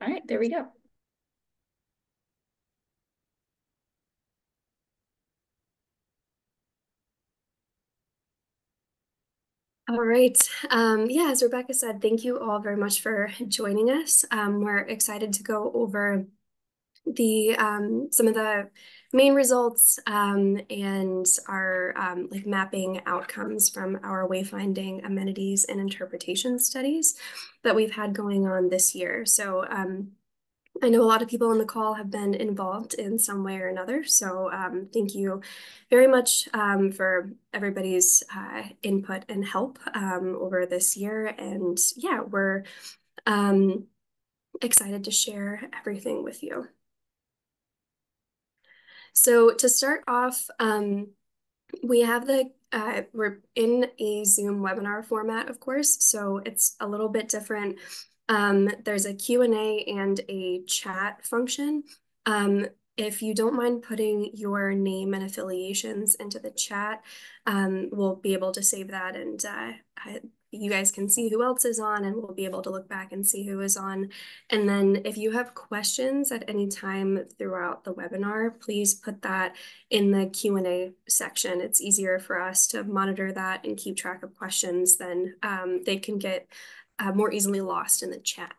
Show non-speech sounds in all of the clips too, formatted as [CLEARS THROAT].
All right, there we go. All right. Um, yeah, as Rebecca said, thank you all very much for joining us. Um, we're excited to go over the um, some of the main results um, and our um, like mapping outcomes from our wayfinding amenities and interpretation studies that we've had going on this year. So um, I know a lot of people on the call have been involved in some way or another. So um, thank you very much um, for everybody's uh, input and help um, over this year. And yeah, we're um, excited to share everything with you. So to start off, um, we have the uh, we're in a Zoom webinar format, of course, so it's a little bit different um, there's a Q&A and a chat function. Um, if you don't mind putting your name and affiliations into the chat, um, we'll be able to save that and uh, you guys can see who else is on and we'll be able to look back and see who is on. And then if you have questions at any time throughout the webinar, please put that in the Q&A section. It's easier for us to monitor that and keep track of questions than um, they can get uh, more easily lost in the chat.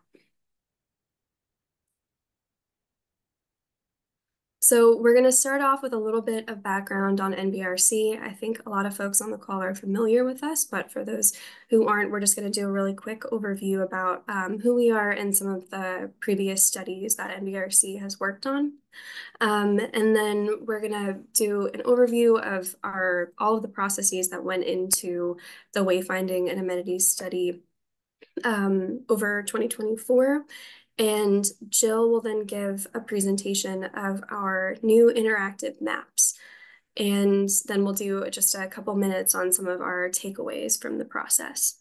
So we're going to start off with a little bit of background on NVRC. I think a lot of folks on the call are familiar with us, but for those who aren't, we're just going to do a really quick overview about um, who we are and some of the previous studies that NVRC has worked on. Um, and then we're going to do an overview of our all of the processes that went into the wayfinding and amenities study um, over 2024. And Jill will then give a presentation of our new interactive maps. And then we'll do just a couple minutes on some of our takeaways from the process.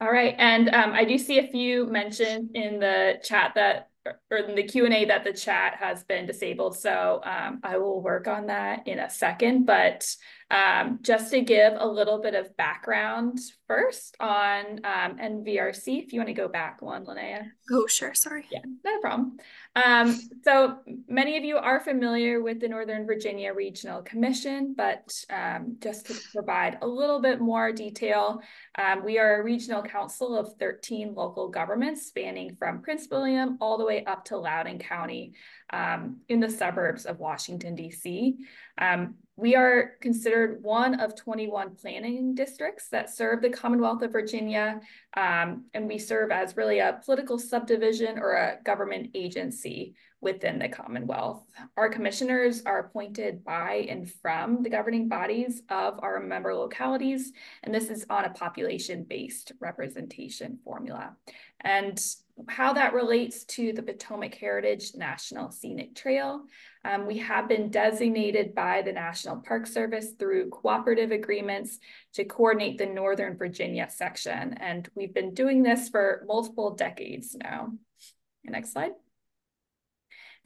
All right, and um, I do see a few mentioned in the chat that, or in the Q&A that the chat has been disabled. So um, I will work on that in a second, but um, just to give a little bit of background first on um, NVRC, if you want to go back one, Linnea. Oh, sure. Sorry. Yeah, no problem. Um, so many of you are familiar with the Northern Virginia Regional Commission, but um, just to provide a little bit more detail, um, we are a regional council of 13 local governments spanning from Prince William all the way up to Loudoun County um, in the suburbs of Washington, D.C. We are considered one of 21 planning districts that serve the Commonwealth of Virginia, um, and we serve as really a political subdivision or a government agency within the Commonwealth. Our commissioners are appointed by and from the governing bodies of our member localities, and this is on a population-based representation formula. And how that relates to the Potomac Heritage National Scenic Trail. Um, we have been designated by the National Park Service through cooperative agreements to coordinate the Northern Virginia section. And we've been doing this for multiple decades now. Next slide.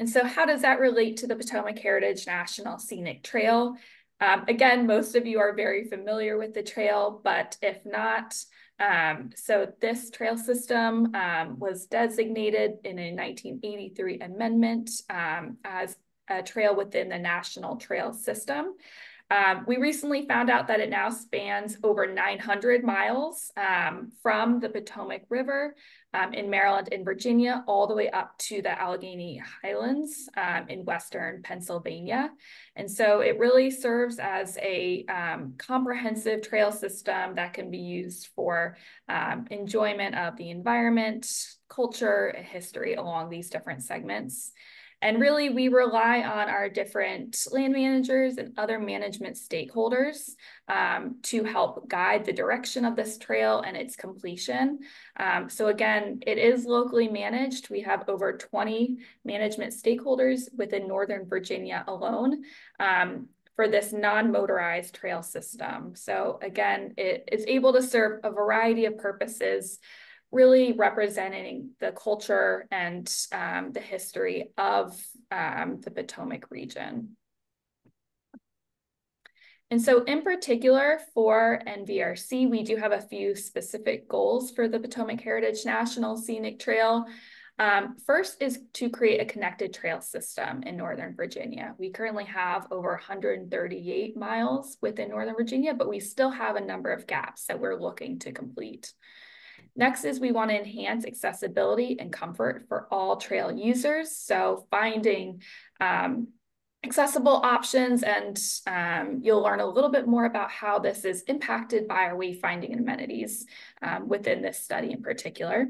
And so how does that relate to the Potomac Heritage National Scenic Trail? Um, again, most of you are very familiar with the trail, but if not, um, so this trail system um, was designated in a 1983 amendment um, as a trail within the National Trail System. Um, we recently found out that it now spans over 900 miles um, from the Potomac River um, in Maryland and Virginia, all the way up to the Allegheny Highlands um, in Western Pennsylvania. And so it really serves as a um, comprehensive trail system that can be used for um, enjoyment of the environment, culture, history along these different segments. And really, we rely on our different land managers and other management stakeholders um, to help guide the direction of this trail and its completion. Um, so again, it is locally managed. We have over 20 management stakeholders within Northern Virginia alone. Um, for this non-motorized trail system. So again, it is able to serve a variety of purposes really representing the culture and um, the history of um, the Potomac region. And so in particular for NVRC, we do have a few specific goals for the Potomac Heritage National Scenic Trail. Um, first is to create a connected trail system in Northern Virginia. We currently have over 138 miles within Northern Virginia, but we still have a number of gaps that we're looking to complete. Next is we want to enhance accessibility and comfort for all trail users. So finding um, accessible options and um, you'll learn a little bit more about how this is impacted by our wayfinding amenities um, within this study in particular.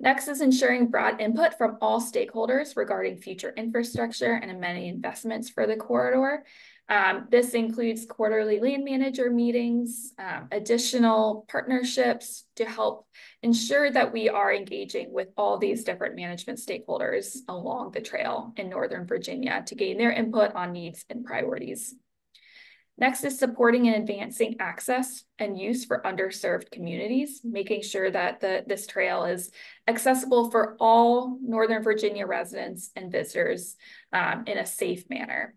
Next is ensuring broad input from all stakeholders regarding future infrastructure and amenity investments for the corridor. Um, this includes quarterly land manager meetings, um, additional partnerships to help ensure that we are engaging with all these different management stakeholders along the trail in Northern Virginia to gain their input on needs and priorities. Next is supporting and advancing access and use for underserved communities, making sure that the, this trail is accessible for all Northern Virginia residents and visitors um, in a safe manner.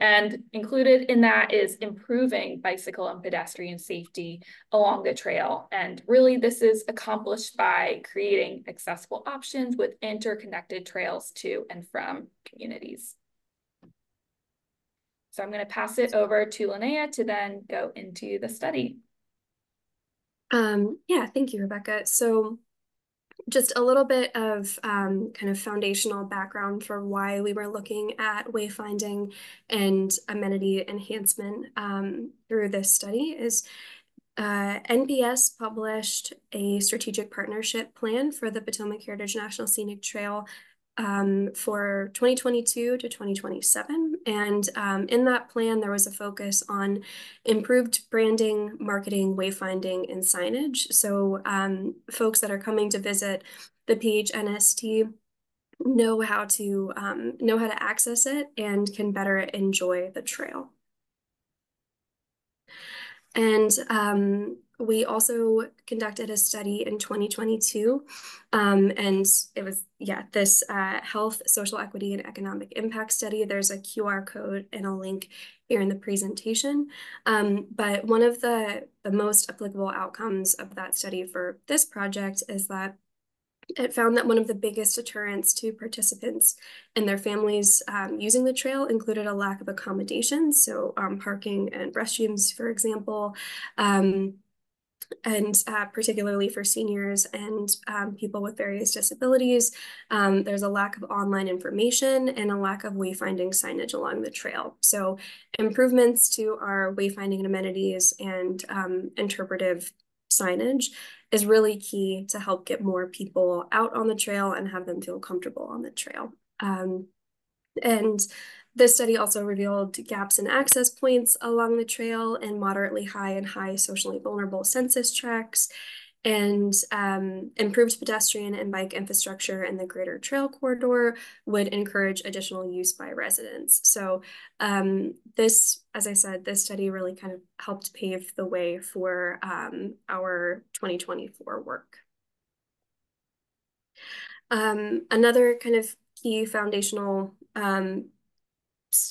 And included in that is improving bicycle and pedestrian safety along the trail. And really this is accomplished by creating accessible options with interconnected trails to and from communities. So I'm going to pass it over to Linnea to then go into the study. Um, yeah, thank you, Rebecca. So just a little bit of um, kind of foundational background for why we were looking at wayfinding and amenity enhancement um, through this study is uh, NPS published a strategic partnership plan for the Potomac Heritage National Scenic Trail um, for 2022 to 2027. And um, in that plan, there was a focus on improved branding, marketing, wayfinding, and signage. So um, folks that are coming to visit the PHNST know how to um, know how to access it and can better enjoy the trail. And um, we also conducted a study in 2022, um, and it was, yeah, this uh, health, social equity, and economic impact study. There's a QR code and a link here in the presentation. Um, but one of the, the most applicable outcomes of that study for this project is that it found that one of the biggest deterrents to participants and their families um, using the trail included a lack of accommodations, so um, parking and restrooms, for example, um, and uh, particularly for seniors and um, people with various disabilities. Um, there's a lack of online information and a lack of wayfinding signage along the trail. So improvements to our wayfinding amenities and um, interpretive signage is really key to help get more people out on the trail and have them feel comfortable on the trail. Um, and this study also revealed gaps in access points along the trail and moderately high and high socially vulnerable census tracts and um, improved pedestrian and bike infrastructure in the greater trail corridor would encourage additional use by residents. So um, this, as I said, this study really kind of helped pave the way for um, our 2024 work. Um, another kind of key foundational, um,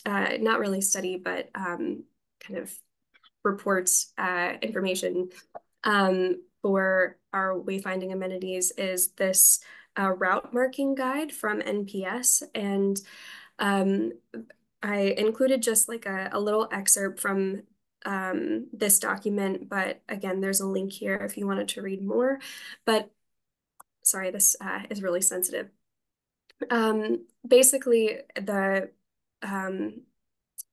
uh, not really study, but um, kind of reports uh, information um, for our wayfinding amenities is this uh, route marking guide from NPS. And um, I included just like a, a little excerpt from um, this document, but again, there's a link here if you wanted to read more. But sorry, this uh, is really sensitive. Um, basically, the um,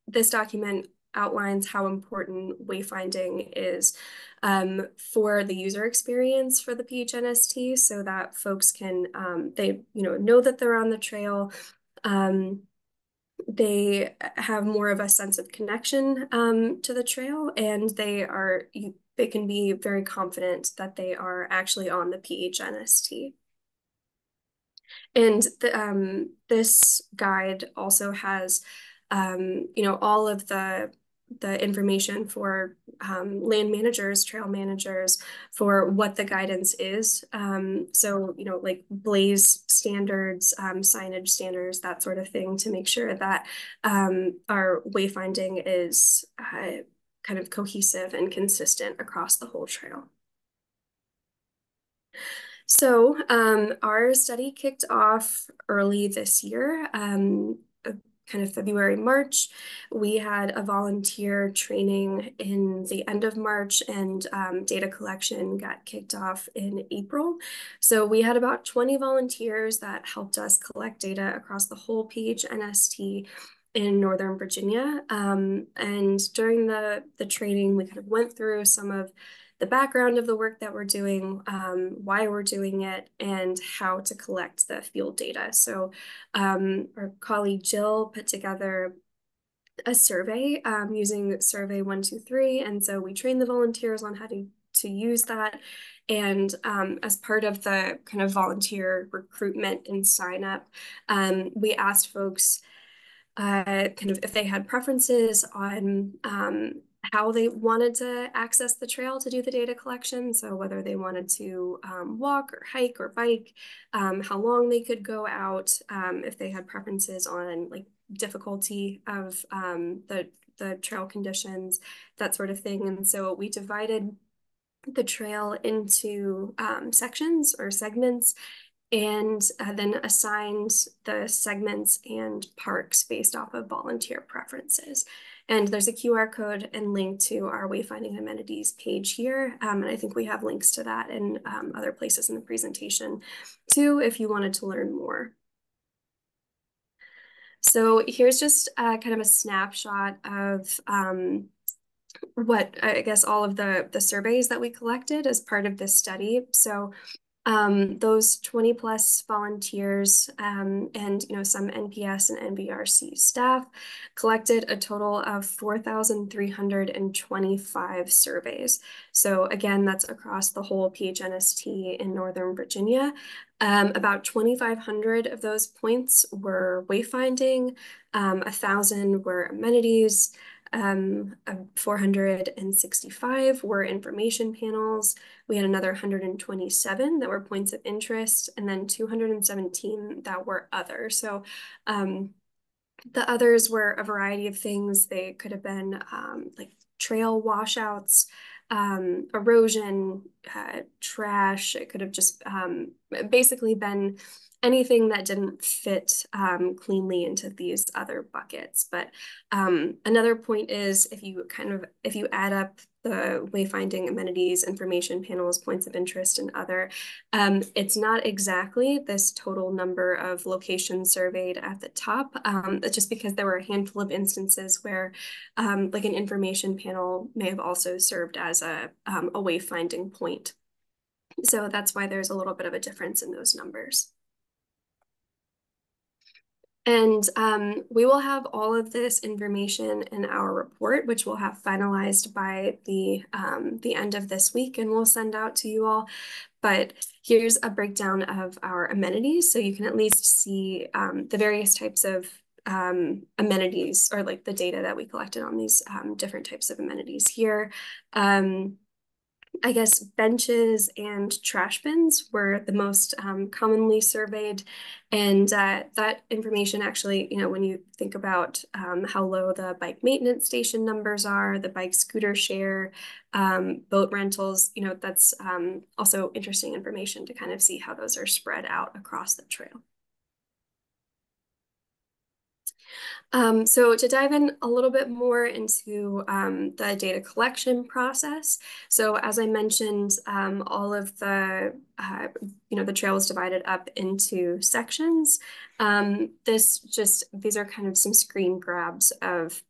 this document outlines how important wayfinding is um, for the user experience for the PHNST so that folks can, um, they, you know, know that they're on the trail. Um, they have more of a sense of connection um, to the trail and they are, they can be very confident that they are actually on the PHNST. And the, um, this guide also has um, you know, all of the the information for um, land managers, trail managers, for what the guidance is. Um, so, you know, like blaze standards, um, signage standards, that sort of thing to make sure that um, our wayfinding is uh, kind of cohesive and consistent across the whole trail. So um, our study kicked off early this year, um, kind of February, March. We had a volunteer training in the end of March and um, data collection got kicked off in April. So we had about 20 volunteers that helped us collect data across the whole PHNST in Northern Virginia. Um, and during the, the training, we kind of went through some of the background of the work that we're doing, um, why we're doing it, and how to collect the field data. So um, our colleague Jill put together a survey um, using survey 123. And so we trained the volunteers on how to, to use that. And um, as part of the kind of volunteer recruitment and sign up, um, we asked folks uh, kind of if they had preferences on um, how they wanted to access the trail to do the data collection. So whether they wanted to um, walk or hike or bike, um, how long they could go out, um, if they had preferences on like difficulty of um, the, the trail conditions, that sort of thing. And so we divided the trail into um, sections or segments and uh, then assigned the segments and parks based off of volunteer preferences. And there's a QR code and link to our wayfinding amenities page here. Um, and I think we have links to that in um, other places in the presentation too, if you wanted to learn more. So here's just uh, kind of a snapshot of um, what I guess all of the, the surveys that we collected as part of this study. So um, those 20 plus volunteers um, and you know some NPS and NVRC staff collected a total of 4,325 surveys. So again, that's across the whole PHNST in Northern Virginia. Um, about 2,500 of those points were wayfinding, um, 1,000 were amenities, um, 465 were information panels. We had another 127 that were points of interest, and then 217 that were other. So um, the others were a variety of things. They could have been um, like trail washouts, um, erosion, uh, trash. It could have just um, basically been anything that didn't fit um, cleanly into these other buckets. But um, another point is if you kind of, if you add up the wayfinding amenities, information panels, points of interest, and other, um, it's not exactly this total number of locations surveyed at the top. Um, just because there were a handful of instances where um, like an information panel may have also served as a, um, a wayfinding point. So that's why there's a little bit of a difference in those numbers. And um, we will have all of this information in our report, which we'll have finalized by the, um, the end of this week and we'll send out to you all. But here's a breakdown of our amenities. So you can at least see um, the various types of um, amenities or like the data that we collected on these um, different types of amenities here. Um, I guess benches and trash bins were the most um, commonly surveyed. And uh, that information actually, you know, when you think about um, how low the bike maintenance station numbers are, the bike scooter share, um, boat rentals, you know, that's um, also interesting information to kind of see how those are spread out across the trail. Um, so to dive in a little bit more into um, the data collection process. So as I mentioned, um, all of the, uh, you know, the trail is divided up into sections. Um, this just, these are kind of some screen grabs of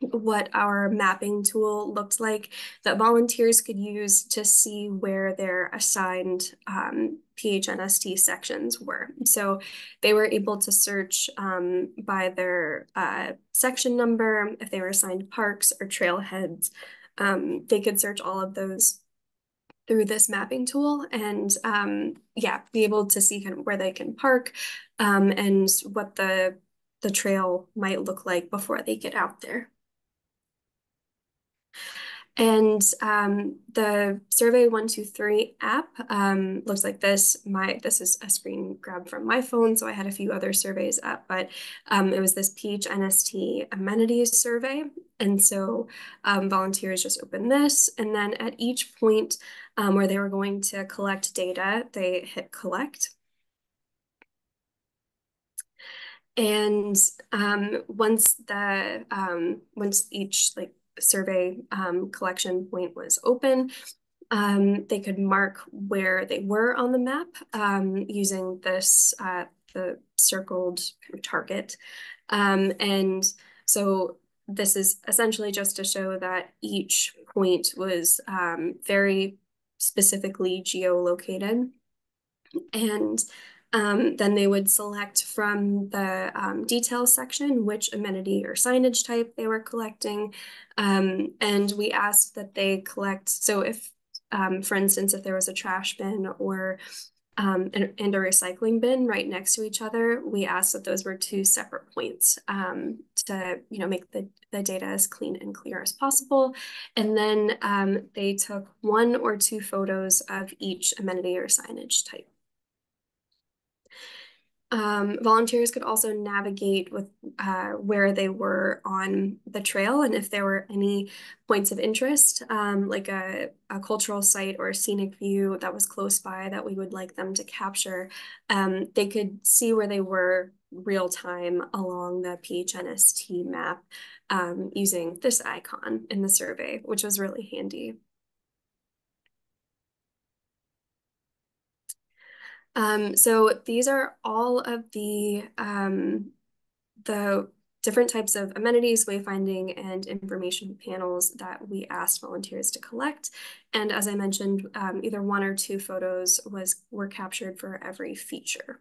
what our mapping tool looked like that volunteers could use to see where their assigned um, PHNST sections were. So they were able to search um, by their uh, section number, if they were assigned parks or trailheads, um, they could search all of those through this mapping tool and um, yeah, be able to see kind of where they can park um, and what the the trail might look like before they get out there. And um, the Survey 123 app um, looks like this. My This is a screen grab from my phone, so I had a few other surveys up, but um, it was this PHNST amenities survey. And so um, volunteers just opened this, and then at each point um, where they were going to collect data, they hit collect. And um, once the once each like survey um, collection point was open, um, they could mark where they were on the map um, using this uh, the circled target. Um, and so this is essentially just to show that each point was um, very specifically geolocated. And um, then they would select from the um, details section which amenity or signage type they were collecting. Um, and we asked that they collect, so if, um, for instance, if there was a trash bin or um, and, and, a recycling bin right next to each other, we asked that those were two separate points um, to you know make the, the data as clean and clear as possible. And then they took one or two photos of each amenity or signage type. Um, volunteers could also navigate with uh, where they were on the trail and if there were any points of interest, um, like a, a, cultural site or a scenic view that was close by that we would like them to capture, um, they could see where they were real time along the PHNST map um, using this icon in the survey, which was really handy. Um, so these are all of the, um, the different types of amenities, wayfinding, and information panels that we asked volunteers to collect. And as I mentioned, um, either one or two photos was were captured for every feature.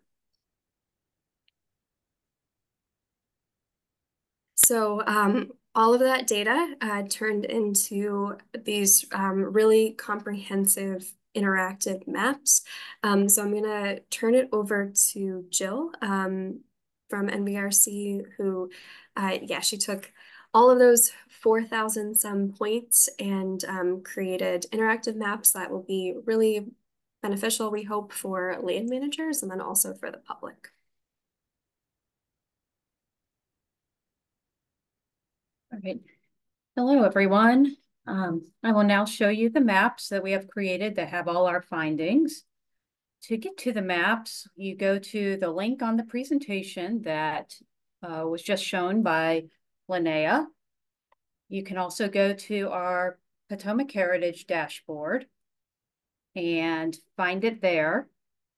So um, all of that data uh, turned into these um, really comprehensive interactive maps. Um, so I'm going to turn it over to Jill um, from NVRC, who, uh, yeah, she took all of those 4,000 some points and um, created interactive maps that will be really beneficial, we hope, for land managers and then also for the public. All right. Hello, everyone. Um, I will now show you the maps that we have created that have all our findings. To get to the maps, you go to the link on the presentation that uh, was just shown by Linnea. You can also go to our Potomac Heritage dashboard and find it there.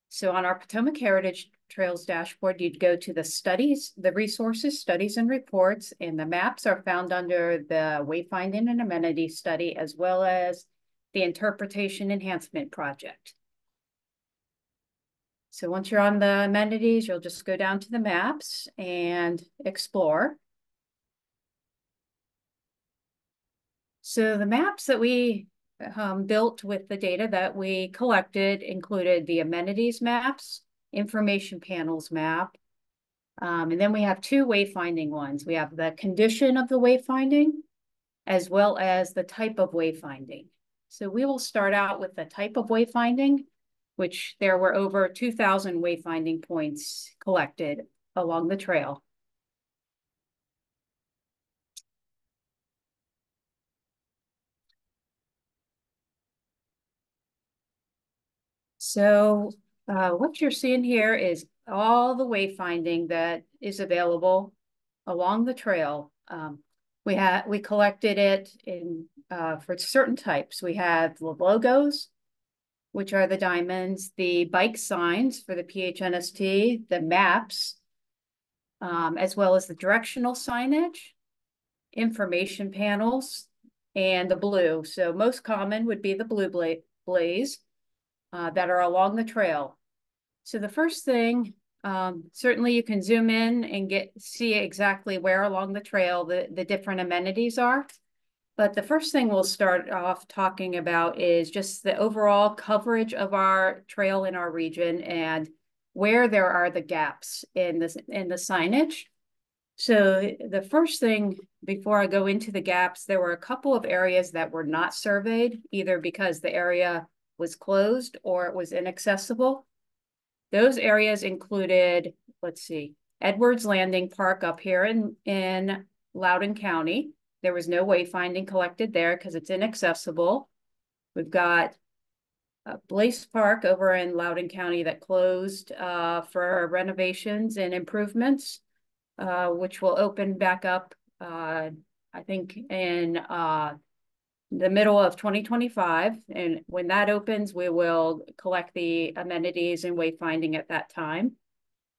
So on our Potomac Heritage Trails dashboard, you'd go to the studies, the resources, studies and reports, and the maps are found under the wayfinding and amenity study, as well as the interpretation enhancement project. So once you're on the amenities, you'll just go down to the maps and explore. So the maps that we um, built with the data that we collected included the amenities maps, information panels map. Um, and then we have two wayfinding ones. We have the condition of the wayfinding as well as the type of wayfinding. So we will start out with the type of wayfinding, which there were over 2,000 wayfinding points collected along the trail. So uh, what you're seeing here is all the wayfinding that is available along the trail. Um, we had we collected it in uh, for certain types. We have the logos, which are the diamonds, the bike signs for the PHNST, the maps, um, as well as the directional signage, information panels, and the blue. So most common would be the blue bla blaze uh, that are along the trail. So the first thing, um, certainly you can zoom in and get see exactly where along the trail the, the different amenities are. But the first thing we'll start off talking about is just the overall coverage of our trail in our region and where there are the gaps in the, in the signage. So the first thing before I go into the gaps, there were a couple of areas that were not surveyed, either because the area was closed or it was inaccessible. Those areas included, let's see, Edwards Landing Park up here in, in Loudoun County. There was no wayfinding collected there because it's inaccessible. We've got uh, Blaze Park over in Loudoun County that closed uh, for renovations and improvements, uh, which will open back up, uh, I think, in uh, the middle of 2025. And when that opens, we will collect the amenities and wayfinding at that time.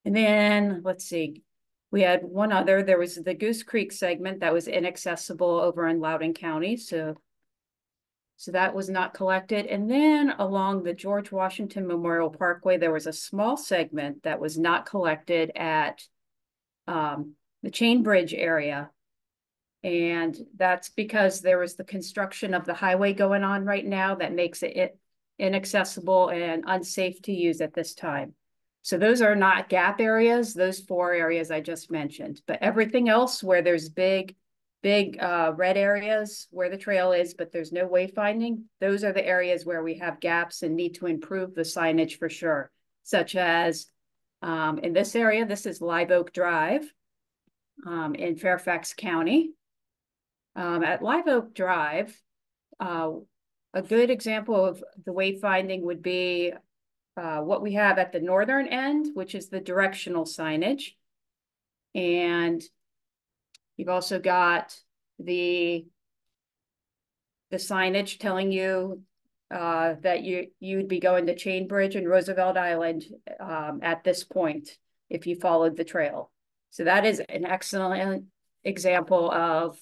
And then let's see, we had one other, there was the Goose Creek segment that was inaccessible over in Loudoun County. So, so that was not collected. And then along the George Washington Memorial Parkway, there was a small segment that was not collected at um, the Chain Bridge area. And that's because there was the construction of the highway going on right now that makes it inaccessible and unsafe to use at this time. So those are not gap areas, those four areas I just mentioned. But everything else where there's big, big uh, red areas where the trail is, but there's no wayfinding, those are the areas where we have gaps and need to improve the signage for sure, such as um, in this area, this is Live Oak Drive um, in Fairfax County. Um, at Live Oak Drive, uh, a good example of the wayfinding would be uh, what we have at the northern end, which is the directional signage. And you've also got the, the signage telling you uh, that you, you'd be going to Chain Bridge and Roosevelt Island um, at this point if you followed the trail. So that is an excellent example of,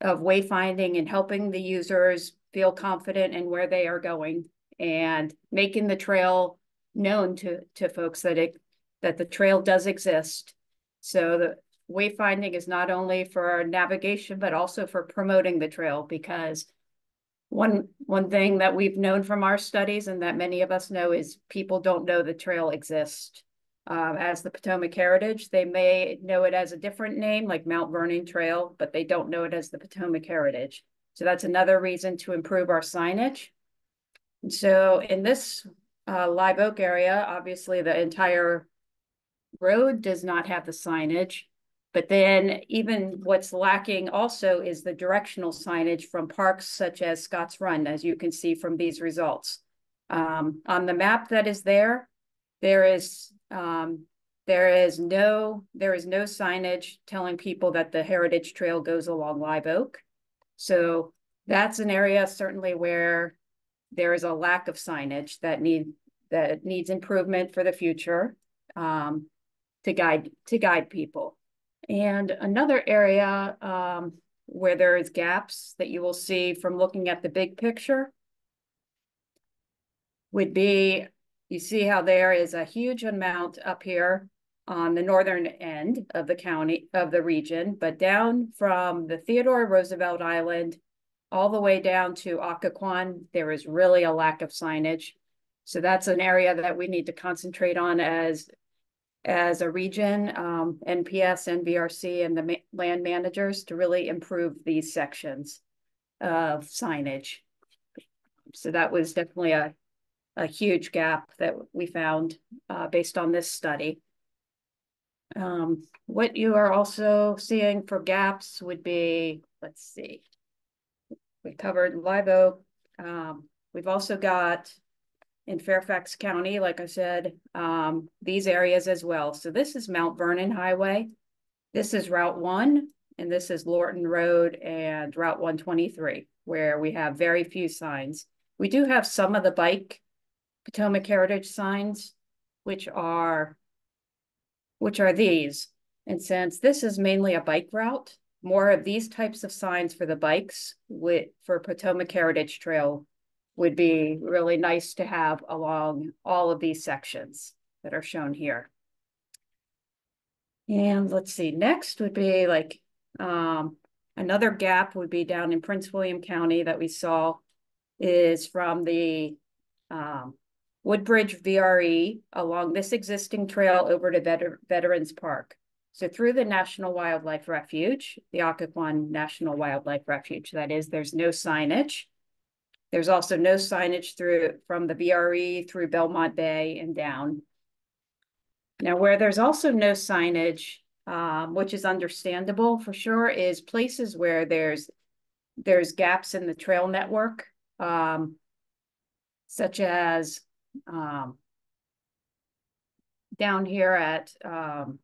of wayfinding and helping the users feel confident in where they are going and making the trail known to to folks that it that the trail does exist. So the wayfinding is not only for navigation but also for promoting the trail because one one thing that we've known from our studies and that many of us know is people don't know the trail exists um, as the Potomac Heritage. They may know it as a different name like Mount Vernon Trail, but they don't know it as the Potomac Heritage. So that's another reason to improve our signage. So in this uh, Live Oak area, obviously the entire road does not have the signage. But then even what's lacking also is the directional signage from parks such as Scotts Run, as you can see from these results. Um, on the map that is there, there is um, there is no there is no signage telling people that the heritage trail goes along Live Oak. So that's an area certainly where there is a lack of signage that need that needs improvement for the future um, to guide to guide people. And another area um, where there is gaps that you will see from looking at the big picture would be, you see how there is a huge amount up here on the northern end of the county, of the region, but down from the Theodore Roosevelt Island all the way down to Occoquan, there is really a lack of signage. So that's an area that we need to concentrate on as as a region, um, NPS, NVRC, and the ma land managers to really improve these sections of signage. So that was definitely a, a huge gap that we found uh, based on this study. Um, what you are also seeing for gaps would be, let's see, we covered live oak. Um, we've also got in Fairfax County, like I said, um, these areas as well. So this is Mount Vernon Highway. This is Route 1, and this is Lorton Road and Route 123, where we have very few signs. We do have some of the bike Potomac Heritage signs, which are which are these. And since this is mainly a bike route, more of these types of signs for the bikes with for Potomac Heritage Trail would be really nice to have along all of these sections that are shown here. And let's see, next would be like um, another gap would be down in Prince William County that we saw is from the um, Woodbridge VRE along this existing trail over to Veter Veterans Park. So through the National Wildlife Refuge, the Occoquan National Wildlife Refuge, that is, there's no signage. There's also no signage through from the VRE through Belmont Bay and down. Now, where there's also no signage, um, which is understandable for sure, is places where there's there's gaps in the trail network, um, such as um, down here at um,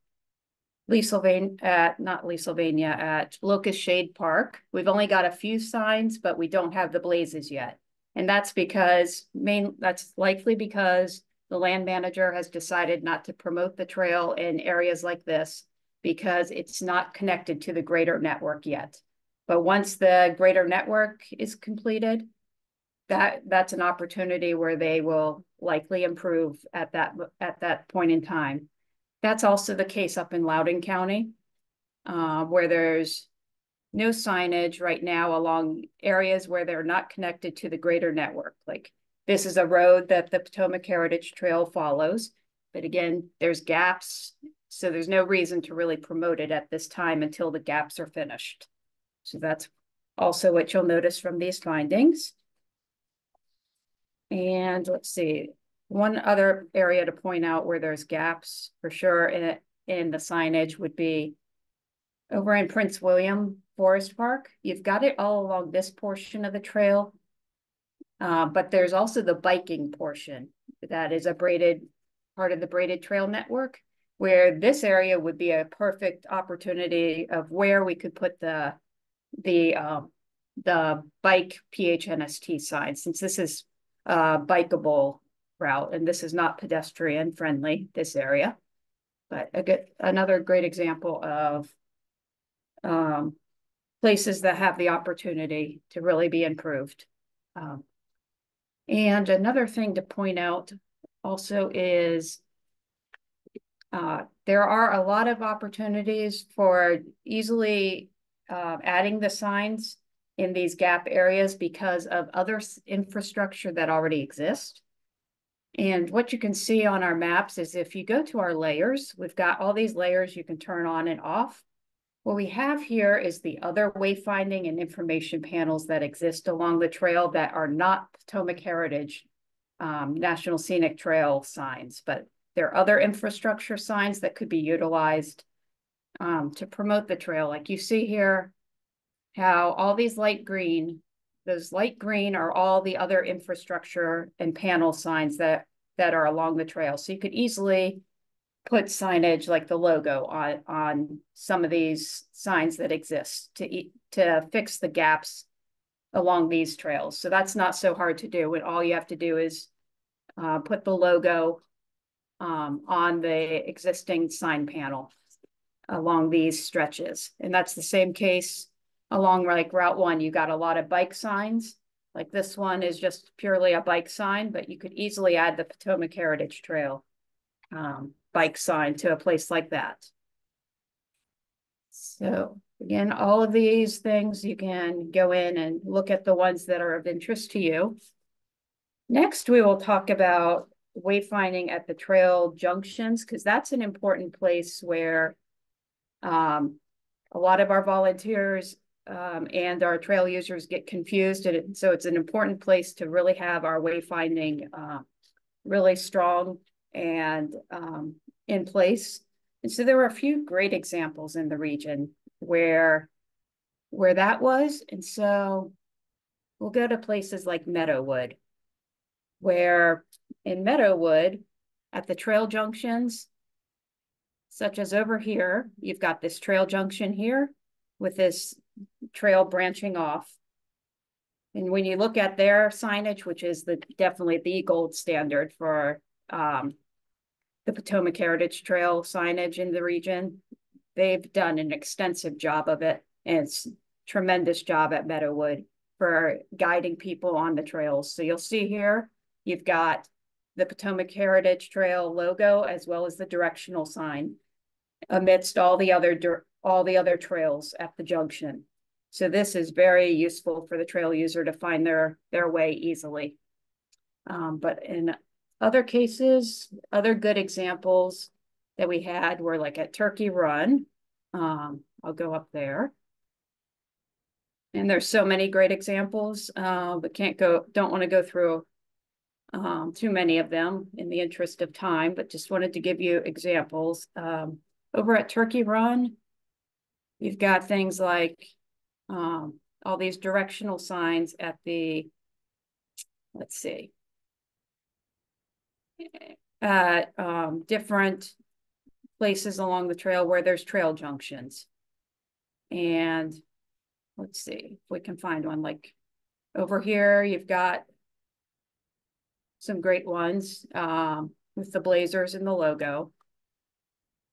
Leesylvania, at not Leesylvania, at Locust Shade Park. We've only got a few signs, but we don't have the blazes yet. And that's because main that's likely because the land manager has decided not to promote the trail in areas like this because it's not connected to the greater network yet. But once the greater network is completed, that that's an opportunity where they will likely improve at that at that point in time. That's also the case up in Loudoun County, uh, where there's no signage right now along areas where they're not connected to the greater network. Like this is a road that the Potomac Heritage Trail follows, but again, there's gaps, so there's no reason to really promote it at this time until the gaps are finished. So that's also what you'll notice from these findings. And let's see, one other area to point out where there's gaps for sure in, in the signage would be over in Prince William Forest Park. You've got it all along this portion of the trail, uh, but there's also the biking portion that is a braided part of the braided trail network where this area would be a perfect opportunity of where we could put the the um, the bike PHNST sign since this is a bikeable route, and this is not pedestrian friendly, this area. But a good, another great example of um, places that have the opportunity to really be improved. Um, and another thing to point out also is uh, there are a lot of opportunities for easily uh, adding the signs in these gap areas because of other infrastructure that already exists. And what you can see on our maps is if you go to our layers, we've got all these layers you can turn on and off. What we have here is the other wayfinding and information panels that exist along the trail that are not Potomac Heritage um, National Scenic Trail signs, but there are other infrastructure signs that could be utilized um, to promote the trail. Like you see here, how all these light green those light green are all the other infrastructure and panel signs that, that are along the trail. So you could easily put signage like the logo on, on some of these signs that exist to, to fix the gaps along these trails. So that's not so hard to do. And all you have to do is uh, put the logo um, on the existing sign panel along these stretches. And that's the same case along like Route 1, you got a lot of bike signs. Like this one is just purely a bike sign, but you could easily add the Potomac Heritage Trail um, bike sign to a place like that. So again, all of these things, you can go in and look at the ones that are of interest to you. Next, we will talk about wayfinding at the trail junctions, because that's an important place where um, a lot of our volunteers um, and our trail users get confused. And it, so it's an important place to really have our wayfinding uh, really strong and um, in place. And so there were a few great examples in the region where where that was. And so we'll go to places like Meadowood, where in Meadowood, at the trail junctions, such as over here, you've got this trail junction here with this trail branching off. And when you look at their signage, which is the definitely the gold standard for um, the Potomac Heritage Trail signage in the region, they've done an extensive job of it. And it's tremendous job at Meadowood for guiding people on the trails. So you'll see here, you've got the Potomac Heritage Trail logo as well as the directional sign amidst all the other all the other trails at the junction. So this is very useful for the trail user to find their, their way easily. Um, but in other cases, other good examples, that we had were like at Turkey Run. Um, I'll go up there. And there's so many great examples, uh, but can't go, don't want to go through um, too many of them in the interest of time, but just wanted to give you examples. Um, over at Turkey Run, you've got things like um, all these directional signs at the, let's see, at um, different places along the trail where there's trail junctions. And let's see if we can find one like over here, you've got some great ones um, with the blazers and the logo.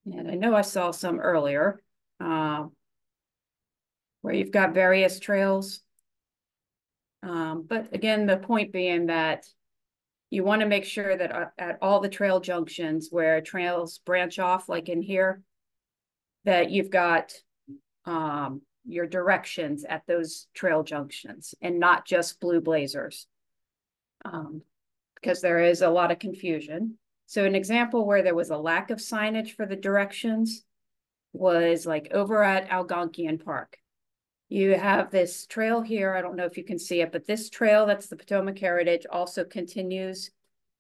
And I know I saw some earlier um, where you've got various trails. Um, but again, the point being that you want to make sure that uh, at all the trail junctions where trails branch off, like in here, that you've got um, your directions at those trail junctions and not just blue blazers. Um, because there is a lot of confusion. So an example where there was a lack of signage for the directions was like over at Algonkian Park. You have this trail here. I don't know if you can see it, but this trail, that's the Potomac Heritage, also continues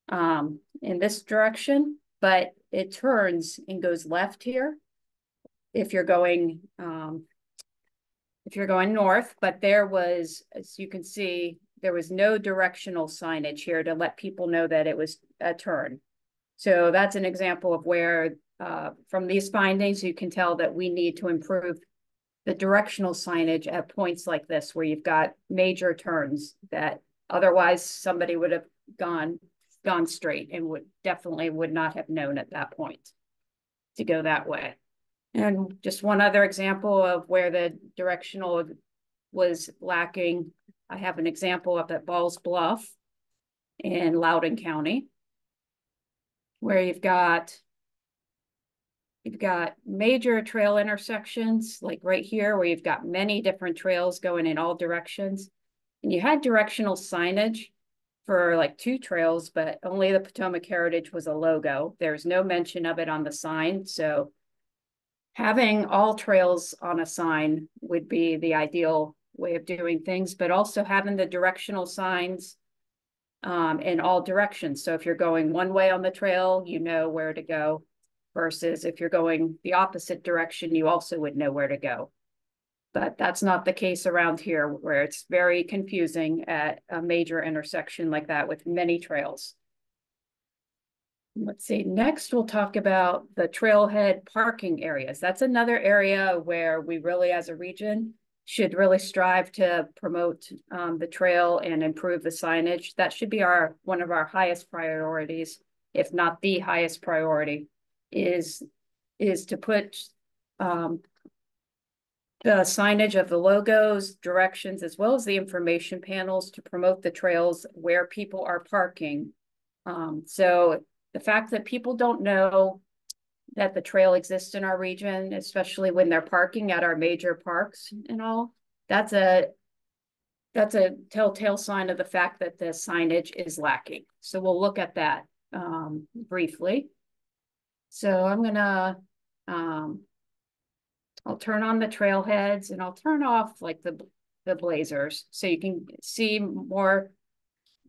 um, in this direction, but it turns and goes left here if you're going um, if you're going north, but there was, as you can see, there was no directional signage here to let people know that it was a turn. So that's an example of where uh, from these findings, you can tell that we need to improve the directional signage at points like this where you've got major turns that otherwise somebody would have gone gone straight and would definitely would not have known at that point to go that way. And just one other example of where the directional was lacking I have an example up at Balls Bluff in Loudoun County, where you've got you've got major trail intersections, like right here, where you've got many different trails going in all directions. And you had directional signage for like two trails, but only the Potomac Heritage was a logo. There's no mention of it on the sign. So having all trails on a sign would be the ideal way of doing things, but also having the directional signs um, in all directions. So if you're going one way on the trail, you know where to go versus if you're going the opposite direction, you also would know where to go. But that's not the case around here where it's very confusing at a major intersection like that with many trails. Let's see, next we'll talk about the trailhead parking areas. That's another area where we really as a region should really strive to promote um, the trail and improve the signage. That should be our one of our highest priorities, if not the highest priority, is is to put um, the signage of the logos, directions, as well as the information panels to promote the trails where people are parking. Um, so the fact that people don't know that the trail exists in our region, especially when they're parking at our major parks and all. That's a that's a telltale sign of the fact that the signage is lacking. So we'll look at that um, briefly. So I'm gonna, um, I'll turn on the trailheads and I'll turn off like the, the blazers so you can see more,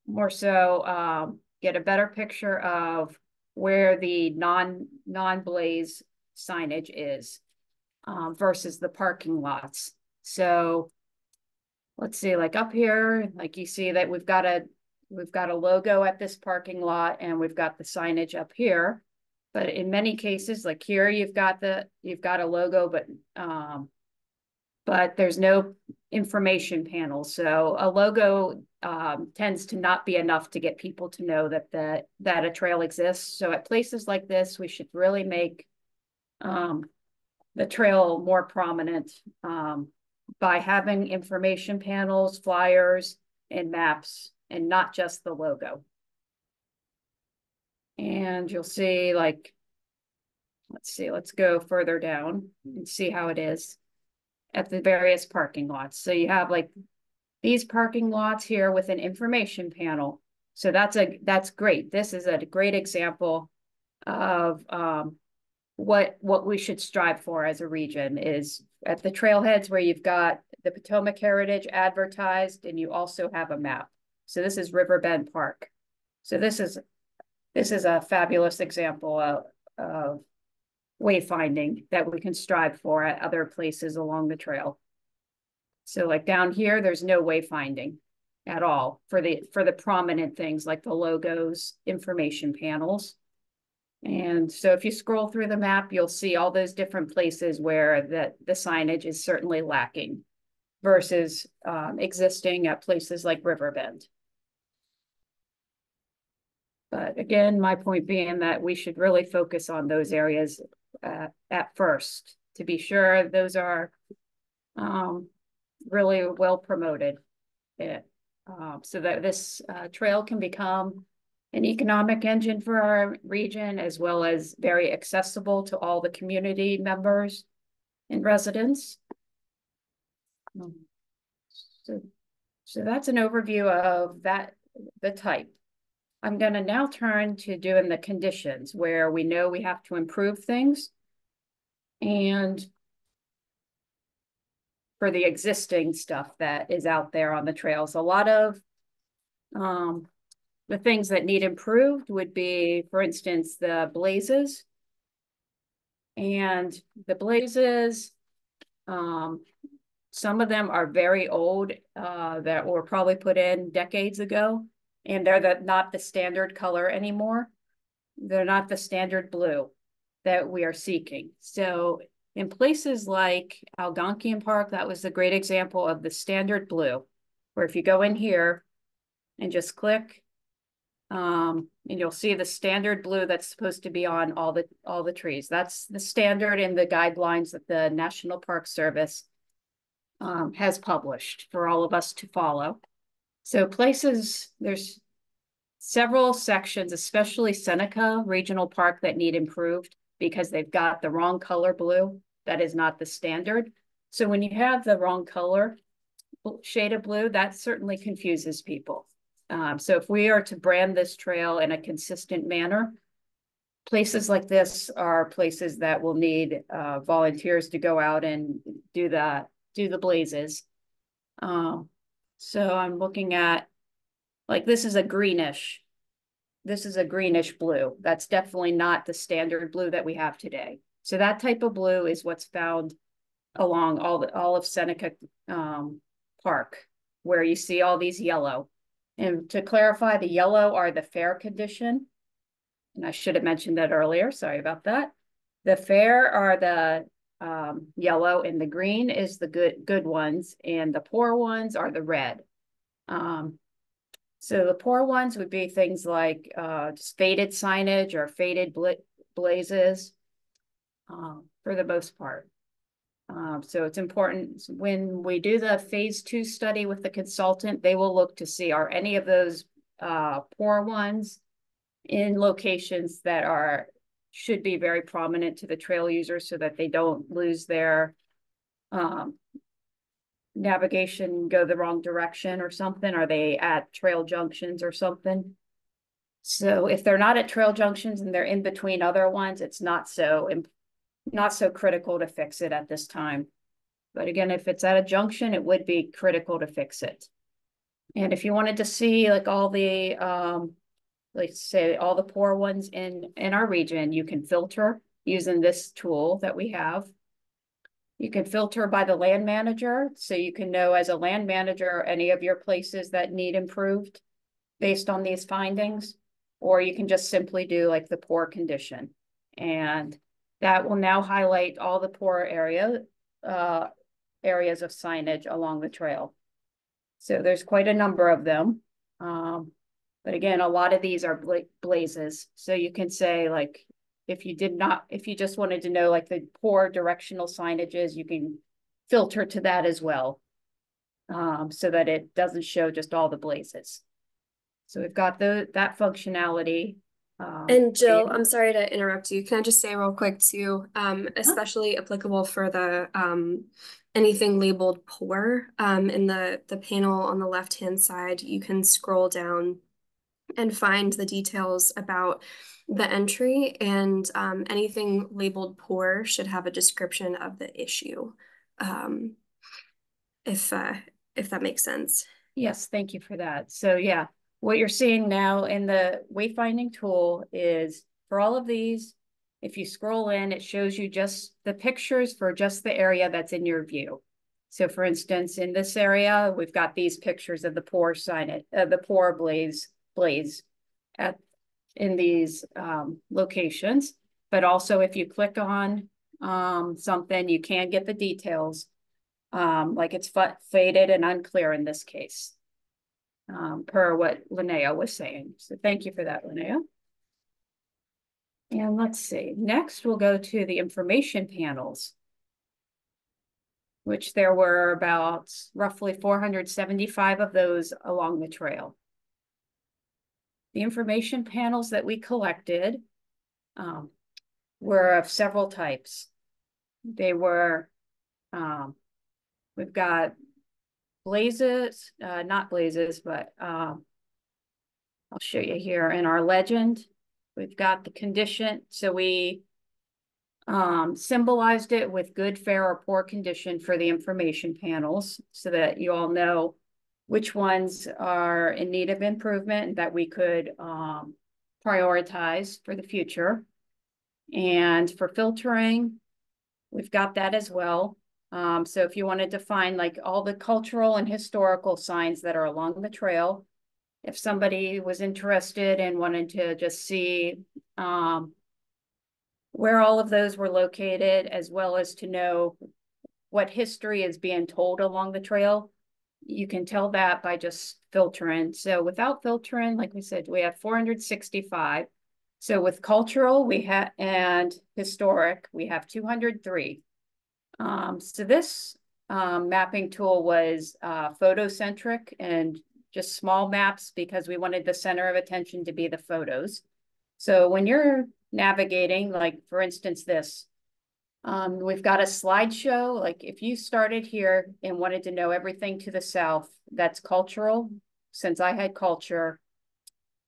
more so um, get a better picture of where the non non-blaze signage is um, versus the parking lots. So let's see, like up here, like you see that we've got a we've got a logo at this parking lot and we've got the signage up here. But in many cases, like here, you've got the you've got a logo, but um, but there's no information panel. So a logo um, tends to not be enough to get people to know that the, that a trail exists. So at places like this, we should really make um, the trail more prominent um, by having information panels, flyers, and maps, and not just the logo. And you'll see like, let's see, let's go further down and see how it is at the various parking lots. So you have like these parking lots here with an information panel. So that's a that's great. This is a great example of um, what, what we should strive for as a region is at the trailheads where you've got the Potomac Heritage advertised and you also have a map. So this is Riverbend Park. So this is, this is a fabulous example of, of wayfinding that we can strive for at other places along the trail. So like down here, there's no wayfinding at all for the for the prominent things like the logos, information panels. And so if you scroll through the map, you'll see all those different places where the, the signage is certainly lacking versus um, existing at places like Riverbend. But again, my point being that we should really focus on those areas uh, at first to be sure those are um, really well promoted. It, um, so that this uh, trail can become an economic engine for our region as well as very accessible to all the community members and residents. Um, so, so that's an overview of that, the type. I'm going to now turn to doing the conditions where we know we have to improve things. And for the existing stuff that is out there on the trails, a lot of um, the things that need improved would be, for instance, the blazes. And the blazes, um, some of them are very old uh, that were probably put in decades ago and they're the, not the standard color anymore. They're not the standard blue that we are seeking. So in places like Algonkian Park, that was a great example of the standard blue, where if you go in here and just click, um, and you'll see the standard blue that's supposed to be on all the all the trees. That's the standard in the guidelines that the National Park Service um, has published for all of us to follow. So places, there's several sections, especially Seneca Regional Park that need improved because they've got the wrong color blue. That is not the standard. So when you have the wrong color shade of blue, that certainly confuses people. Um, so if we are to brand this trail in a consistent manner, places like this are places that will need uh, volunteers to go out and do the do the blazes. Um, so I'm looking at, like this is a greenish, this is a greenish blue. That's definitely not the standard blue that we have today. So that type of blue is what's found along all the all of Seneca um, Park, where you see all these yellow. And to clarify, the yellow are the fair condition. And I should have mentioned that earlier. Sorry about that. The fair are the um, yellow and the green is the good good ones and the poor ones are the red. Um, so the poor ones would be things like uh, just faded signage or faded bla blazes um, for the most part. Um, so it's important when we do the phase two study with the consultant, they will look to see are any of those uh, poor ones in locations that are should be very prominent to the trail users so that they don't lose their um, navigation, go the wrong direction or something? Are they at trail junctions or something? So if they're not at trail junctions and they're in between other ones, it's not so not so critical to fix it at this time. But again, if it's at a junction, it would be critical to fix it. And if you wanted to see like all the um, like say all the poor ones in, in our region, you can filter using this tool that we have. You can filter by the land manager. So you can know as a land manager, any of your places that need improved based on these findings, or you can just simply do like the poor condition. And that will now highlight all the poor area, uh, areas of signage along the trail. So there's quite a number of them. Um, but again, a lot of these are bla blazes. So you can say like, if you did not, if you just wanted to know like the poor directional signages, you can filter to that as well. Um, so that it doesn't show just all the blazes. So we've got the that functionality. Um, and Jill, and I'm sorry to interrupt you. Can I just say real quick too, um, especially huh? applicable for the um, anything labeled poor um, in the the panel on the left hand side, you can scroll down and find the details about the entry and um, anything labeled poor should have a description of the issue. Um, if, uh, if that makes sense. Yes, thank you for that. So yeah, what you're seeing now in the wayfinding tool is for all of these, if you scroll in, it shows you just the pictures for just the area that's in your view. So for instance, in this area, we've got these pictures of the poor sign it, uh, the poor blaze blaze at in these um, locations. But also if you click on um, something, you can get the details. Um, like it's faded and unclear in this case, um, per what Linnea was saying. So thank you for that, Linnea. And let's see, next we'll go to the information panels, which there were about roughly 475 of those along the trail. The information panels that we collected um, were of several types. They were, um, we've got blazes, uh, not blazes, but um, I'll show you here in our legend. We've got the condition. So we um, symbolized it with good, fair, or poor condition for the information panels so that you all know which ones are in need of improvement that we could um, prioritize for the future. And for filtering, we've got that as well. Um, so if you wanted to find like all the cultural and historical signs that are along the trail, if somebody was interested and wanted to just see um, where all of those were located, as well as to know what history is being told along the trail, you can tell that by just filtering. So without filtering, like we said, we have 465. So with cultural, we have and historic, we have 203. Um, so this um, mapping tool was uh, photocentric and just small maps because we wanted the center of attention to be the photos. So when you're navigating, like for instance, this, um, we've got a slideshow. Like if you started here and wanted to know everything to the south, that's cultural. Since I had culture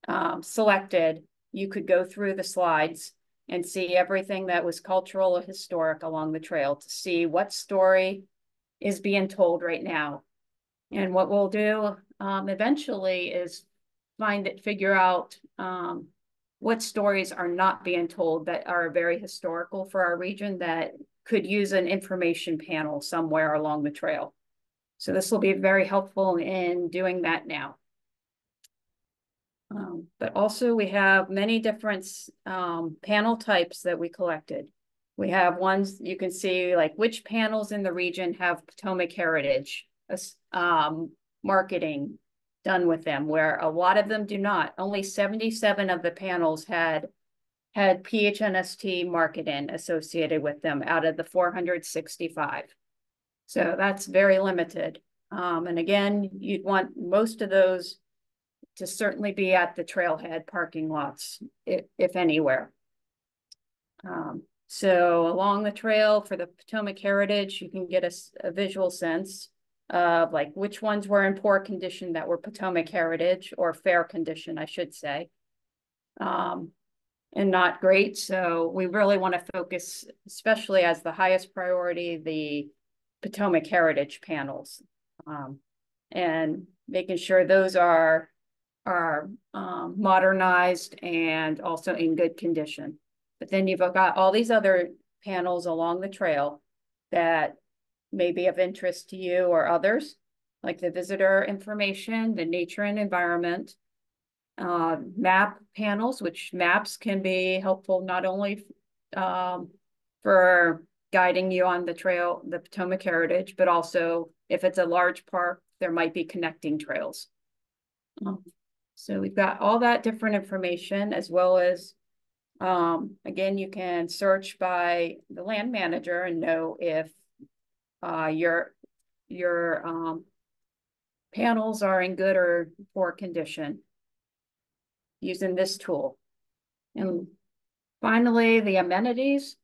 um, selected, you could go through the slides and see everything that was cultural or historic along the trail to see what story is being told right now. And what we'll do um, eventually is find it, figure out um, what stories are not being told that are very historical for our region that could use an information panel somewhere along the trail. So this will be very helpful in doing that now. Um, but also we have many different um, panel types that we collected. We have ones you can see like which panels in the region have Potomac heritage, um, marketing done with them, where a lot of them do not. Only 77 of the panels had had PHNST marketing associated with them out of the 465. So that's very limited. Um, and again, you'd want most of those to certainly be at the trailhead parking lots, if, if anywhere. Um, so along the trail for the Potomac Heritage, you can get a, a visual sense of like which ones were in poor condition that were Potomac heritage or fair condition, I should say, um, and not great. So we really want to focus, especially as the highest priority, the Potomac heritage panels, um, and making sure those are are um, modernized and also in good condition. But then you've got all these other panels along the trail that may be of interest to you or others, like the visitor information, the nature and environment, uh, map panels, which maps can be helpful not only um, for guiding you on the trail, the Potomac Heritage, but also if it's a large park, there might be connecting trails. Um, so we've got all that different information as well as, um, again, you can search by the land manager and know if uh, your your um, panels are in good or poor condition using this tool. And finally, the amenities.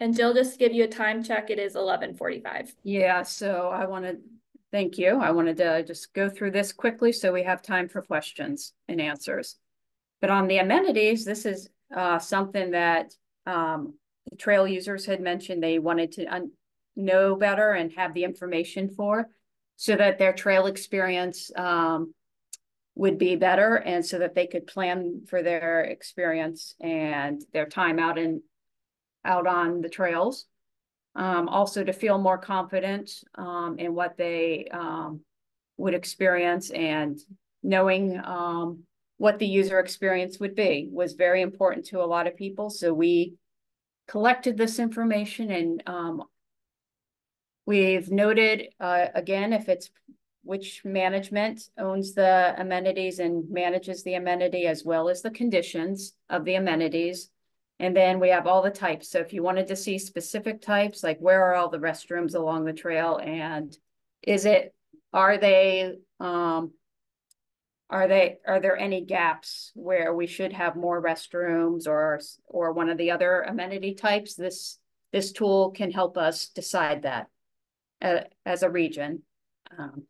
And Jill, just to give you a time check, it is 1145. Yeah, so I want to thank you. I wanted to just go through this quickly so we have time for questions and answers. But on the amenities, this is uh, something that um, the trail users had mentioned they wanted to know better and have the information for so that their trail experience um, would be better and so that they could plan for their experience and their time out and out on the trails. Um, also to feel more confident um, in what they um, would experience and knowing um, what the user experience would be was very important to a lot of people. So we collected this information and um, we've noted uh, again if it's which management owns the amenities and manages the amenity as well as the conditions of the amenities. And then we have all the types. So if you wanted to see specific types, like where are all the restrooms along the trail and is it, are they, um, are they, are there any gaps where we should have more restrooms or, or one of the other amenity types? This, this tool can help us decide that uh, as a region. Um,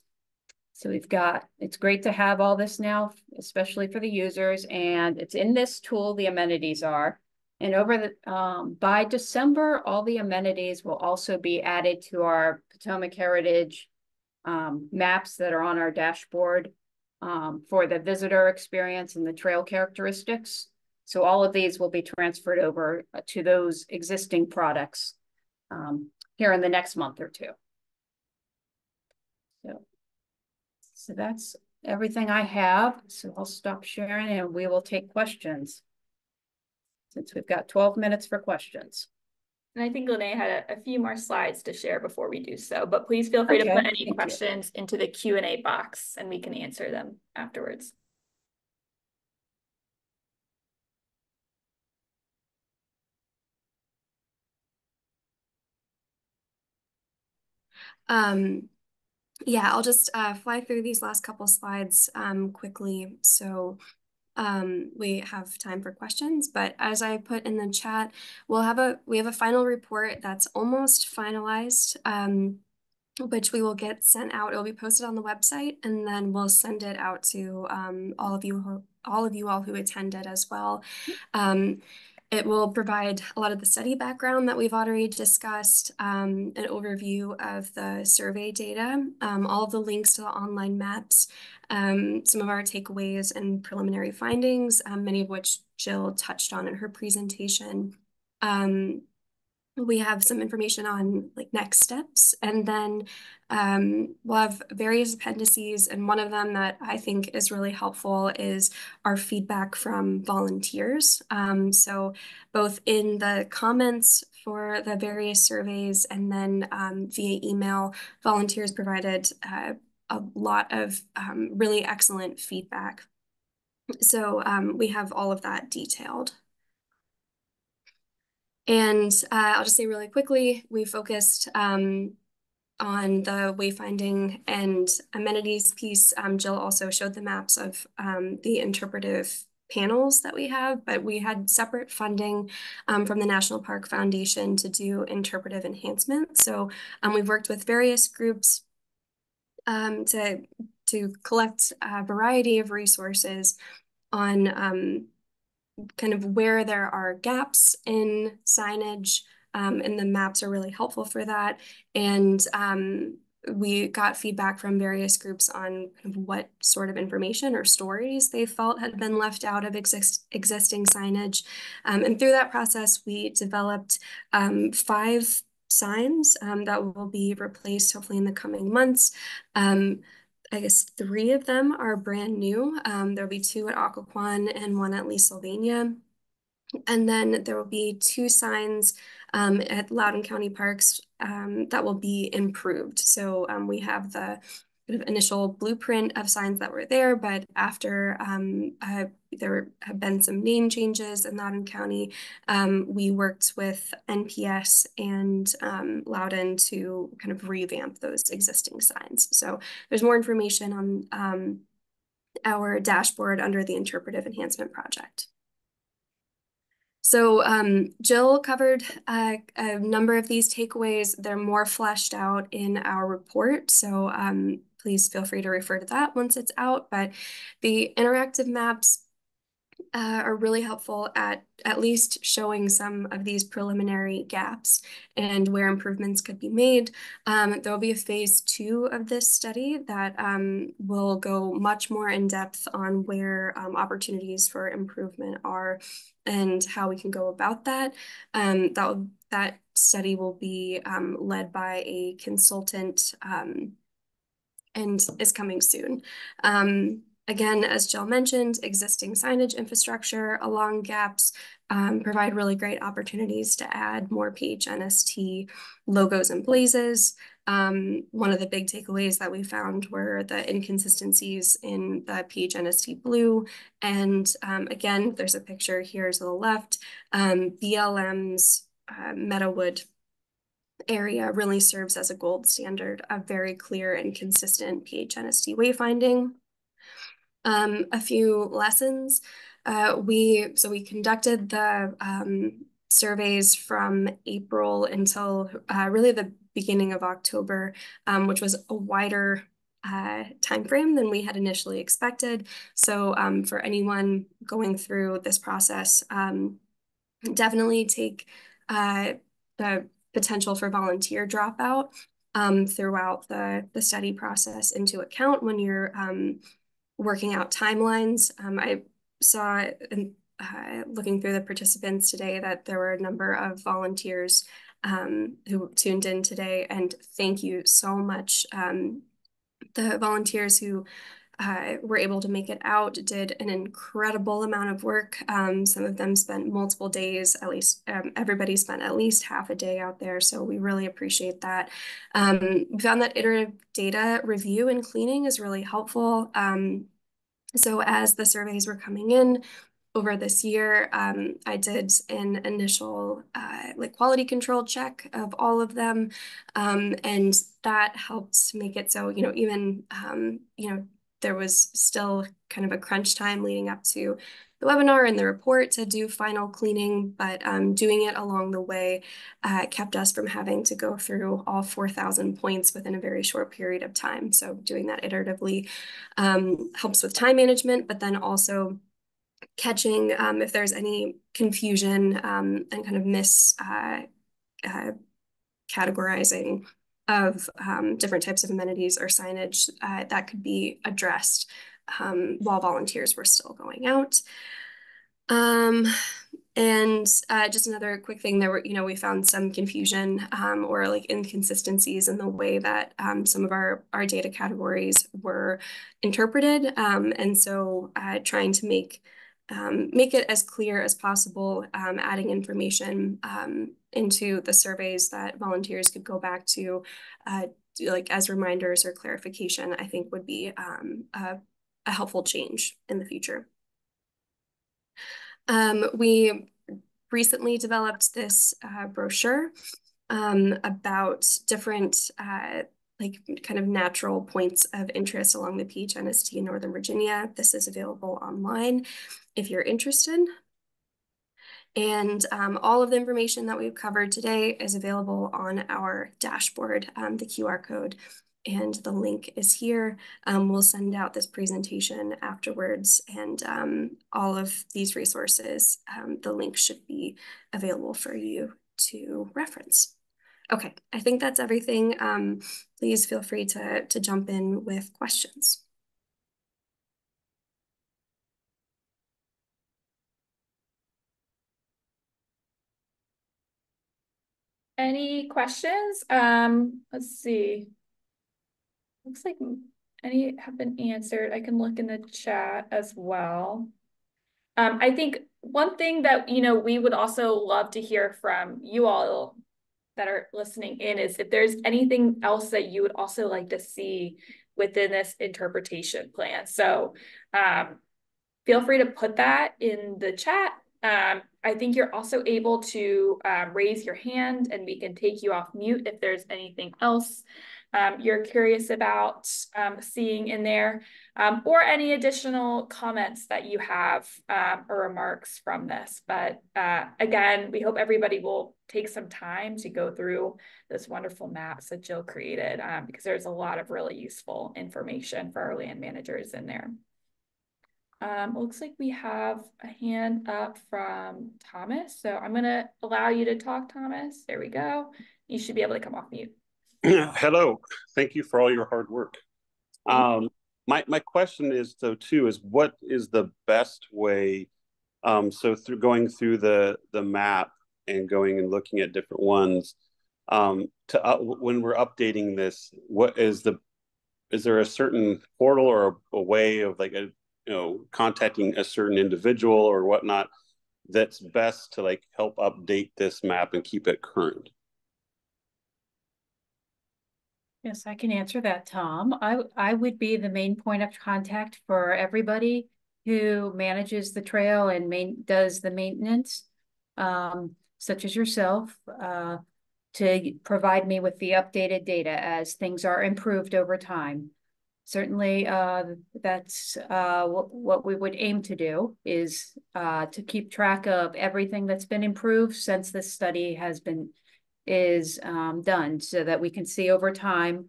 so we've got, it's great to have all this now, especially for the users, and it's in this tool, the amenities are. And over the, um, by December, all the amenities will also be added to our Potomac Heritage um, maps that are on our dashboard um, for the visitor experience and the trail characteristics. So all of these will be transferred over uh, to those existing products um, here in the next month or two. So so that's everything I have. So I'll stop sharing and we will take questions. Since we've got 12 minutes for questions. And I think Lene had a, a, few more slides to share before we do so, but please feel free okay, to put any questions you. into the Q&A box and we can answer them afterwards. Um, yeah, I'll just uh, fly through these last couple slides um, quickly. So um, we have time for questions, but as I put in the chat, we'll have a we have a final report that's almost finalized, um, which we will get sent out. It'll be posted on the website, and then we'll send it out to um, all of you who, all of you all who attended as well. Um, it will provide a lot of the study background that we've already discussed, um, an overview of the survey data, um, all of the links to the online maps, um, some of our takeaways and preliminary findings, um, many of which Jill touched on in her presentation. We have some information on like next steps and then um, we'll have various appendices and one of them that I think is really helpful is our feedback from volunteers. Um, so both in the comments for the various surveys and then um, via email, volunteers provided uh, a lot of um, really excellent feedback. So um, we have all of that detailed. And uh, I'll just say really quickly, we focused um, on the wayfinding and amenities piece. Um, Jill also showed the maps of um, the interpretive panels that we have, but we had separate funding um, from the National Park Foundation to do interpretive enhancement. So um, we've worked with various groups um, to, to collect a variety of resources on um, kind of where there are gaps in signage, um, and the maps are really helpful for that. And um, we got feedback from various groups on kind of what sort of information or stories they felt had been left out of exist existing signage. Um, and through that process, we developed um, five signs um, that will be replaced hopefully in the coming months. I guess three of them are brand new. Um, there'll be two at Occoquan and one at Leesylvania. And then there will be two signs um, at Loudoun County Parks um, that will be improved. So um, we have the kind of initial blueprint of signs that were there, but after um, uh, there have been some name changes in Loudoun County, um, we worked with NPS and um, Loudoun to kind of revamp those existing signs. So there's more information on um, our dashboard under the Interpretive Enhancement Project. So um, Jill covered uh, a number of these takeaways. They're more fleshed out in our report. So um, please feel free to refer to that once it's out. But the interactive maps uh, are really helpful at at least showing some of these preliminary gaps and where improvements could be made. Um, there will be a phase two of this study that um, will go much more in depth on where um, opportunities for improvement are and how we can go about that. Um, that, will, that study will be um, led by a consultant um, and is coming soon. Um, Again, as Jill mentioned, existing signage infrastructure along gaps um, provide really great opportunities to add more PHNST logos and blazes. Um, one of the big takeaways that we found were the inconsistencies in the PHNST blue. And um, again, there's a picture here to the left. Um, BLM's uh, Meadowood area really serves as a gold standard of very clear and consistent PHNST wayfinding um, a few lessons. Uh, we so we conducted the um, surveys from April until uh, really the beginning of October, um, which was a wider uh, time frame than we had initially expected. So um, for anyone going through this process, um, definitely take uh, the potential for volunteer dropout um, throughout the, the study process into account when you're um, working out timelines. Um, I saw uh, looking through the participants today that there were a number of volunteers um, who tuned in today, and thank you so much. Um, the volunteers who uh, were able to make it out did an incredible amount of work. Um, some of them spent multiple days, at least um, everybody spent at least half a day out there. So we really appreciate that. Um, we found that iterative data review and cleaning is really helpful. Um, so as the surveys were coming in, over this year, um, I did an initial uh, like quality control check of all of them, um, and that helped make it so you know even um, you know there was still kind of a crunch time leading up to the webinar and the report to do final cleaning, but um, doing it along the way uh, kept us from having to go through all 4,000 points within a very short period of time. So doing that iteratively um, helps with time management, but then also catching um, if there's any confusion um, and kind of mis uh, uh, categorizing of um, different types of amenities or signage uh, that could be addressed um, while volunteers were still going out. Um, and uh, just another quick thing, there were, you know, we found some confusion um, or like inconsistencies in the way that um, some of our, our data categories were interpreted. Um, and so uh, trying to make um, make it as clear as possible, um, adding information um, into the surveys that volunteers could go back to, uh, like as reminders or clarification, I think would be um, a, a, helpful change in the future. Um, we recently developed this uh, brochure um, about different uh, like kind of natural points of interest along the PHNST in Northern Virginia. This is available online if you're interested. And um, all of the information that we've covered today is available on our dashboard, um, the QR code, and the link is here. Um, we'll send out this presentation afterwards and um, all of these resources, um, the link should be available for you to reference. Okay, I think that's everything. Um, please feel free to, to jump in with questions. Any questions? Um, let's see. Looks like any have been answered. I can look in the chat as well. Um, I think one thing that, you know, we would also love to hear from you all that are listening in is if there's anything else that you would also like to see within this interpretation plan. So um, feel free to put that in the chat um, I think you're also able to um, raise your hand and we can take you off mute if there's anything else um, you're curious about um, seeing in there, um, or any additional comments that you have or remarks from this. But uh, again, we hope everybody will take some time to go through this wonderful maps that Jill created because there's a lot of really useful information for our land managers in there. Um, looks like we have a hand up from Thomas. So I'm going to allow you to talk, Thomas. There we go. You should be able to come off mute. [CLEARS THROAT] Hello. Thank you for all your hard work. Um, my, my question is though too, is what is the best way? Um, so through going through the, the map and going and looking at different ones, um, to, uh, when we're updating this, what is the, is there a certain portal or a, a way of like a, you know contacting a certain individual or whatnot that's best to like help update this map and keep it current Yes, I can answer that, Tom. I, I would be the main point of contact for everybody who manages the trail and main, does the maintenance, um, such as yourself, uh, to provide me with the updated data as things are improved over time certainly uh, that's uh, what, what we would aim to do is uh, to keep track of everything that's been improved since this study has been is um, done so that we can see over time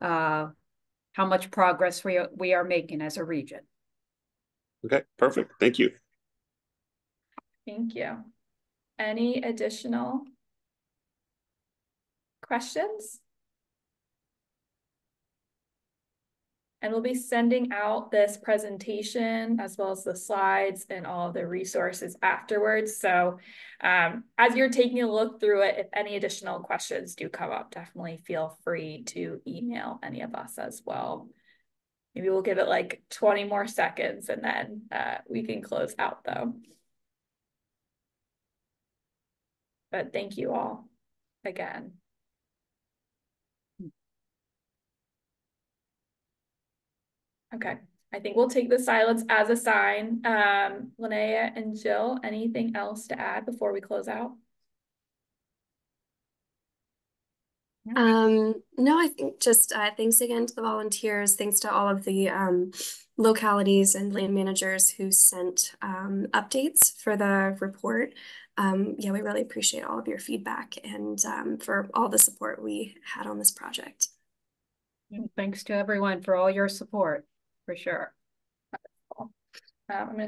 uh, how much progress we are, we are making as a region. Okay, perfect. Thank you. Thank you. Any additional questions? And we'll be sending out this presentation as well as the slides and all of the resources afterwards. So um, as you're taking a look through it, if any additional questions do come up, definitely feel free to email any of us as well. Maybe we'll give it like 20 more seconds and then uh, we can close out though. But thank you all again. Okay, I think we'll take the silence as a sign. Um, Linnea and Jill, anything else to add before we close out? Um, no, I think just uh, thanks again to the volunteers. Thanks to all of the um, localities and land managers who sent um, updates for the report. Um, yeah, we really appreciate all of your feedback and um, for all the support we had on this project. Thanks to everyone for all your support for sure. Uh, I'm going to